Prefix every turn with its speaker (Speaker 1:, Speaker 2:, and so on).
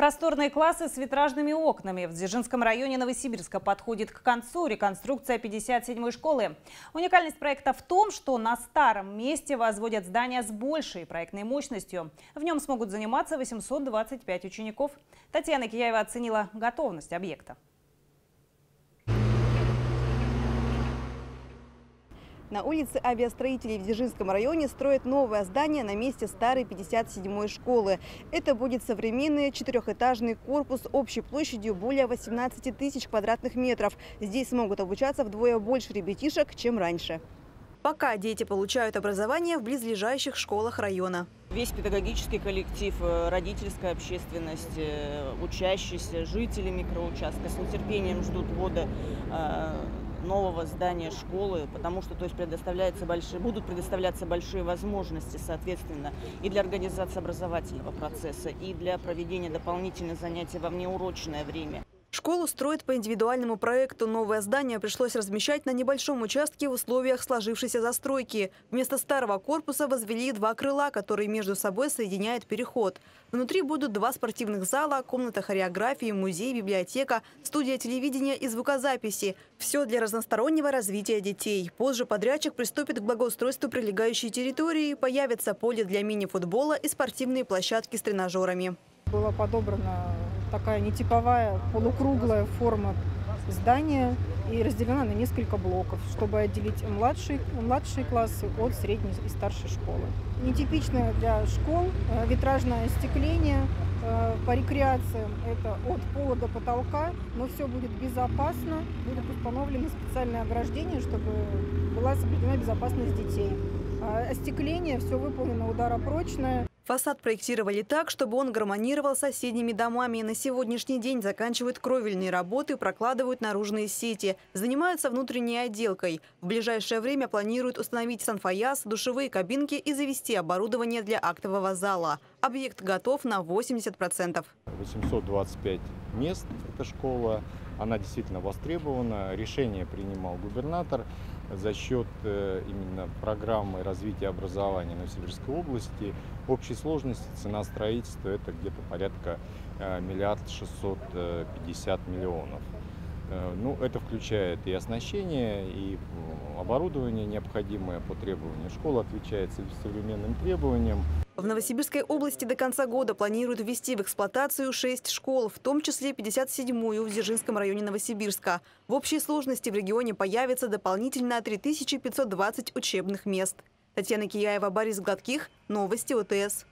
Speaker 1: Просторные классы с витражными окнами в Дзержинском районе Новосибирска подходит к концу реконструкция 57-й школы. Уникальность проекта в том, что на старом месте возводят здание с большей проектной мощностью. В нем смогут заниматься 825 учеников. Татьяна Кияева оценила готовность объекта.
Speaker 2: На улице авиастроителей в Дзержинском районе строят новое здание на месте старой 57-й школы. Это будет современный четырехэтажный корпус общей площадью более 18 тысяч квадратных метров. Здесь смогут обучаться вдвое больше ребятишек, чем раньше. Пока дети получают образование в близлежащих школах района.
Speaker 3: Весь педагогический коллектив, э, родительская общественность, э, учащиеся, жители микроучастка с нетерпением ждут ввода э, нового здания школы, потому что то есть предоставляется большие, будут предоставляться большие возможности, соответственно, и для организации образовательного процесса, и для проведения дополнительных занятий во внеурочное время.
Speaker 2: Школу строят по индивидуальному проекту. Новое здание пришлось размещать на небольшом участке в условиях сложившейся застройки. Вместо старого корпуса возвели два крыла, которые между собой соединяют переход. Внутри будут два спортивных зала, комната хореографии, музей, библиотека, студия телевидения и звукозаписи. Все для разностороннего развития детей. Позже подрядчик приступит к благоустройству прилегающей территории. Появится поле для мини-футбола и спортивные площадки с тренажерами.
Speaker 4: Была подобрана такая нетиповая полукруглая форма здания и разделена на несколько блоков, чтобы отделить младшие, младшие классы от средней и старшей школы. Нетипичное для школ э, витражное остекление э, по рекреациям это от пола до потолка, но все будет безопасно, будут установлены специальные ограждения, чтобы была соблюдена безопасность детей. А остекление все выполнено ударопрочное.
Speaker 2: Фасад проектировали так, чтобы он гармонировал с соседними домами. На сегодняшний день заканчивают кровельные работы, прокладывают наружные сети, занимаются внутренней отделкой. В ближайшее время планируют установить санфаяс, душевые кабинки и завести оборудование для актового зала. Объект готов на 80%.
Speaker 5: 825 мест – это школа. Она действительно востребована. Решение принимал губернатор за счет э, именно программы развития образования Новосибирской области. Общей сложности цена строительства это где-то порядка э, миллиард шестьсот пятьдесят миллионов. Э, ну, это включает и оснащение, и оборудование необходимое по требованию. Школа отвечает современным требованиям.
Speaker 2: В Новосибирской области до конца года планируют ввести в эксплуатацию 6 школ, в том числе 57-ю в Дзержинском районе Новосибирска. В общей сложности в регионе появится дополнительно 3520 учебных мест. Татьяна Кияева, Борис Гладких. Новости ОТС.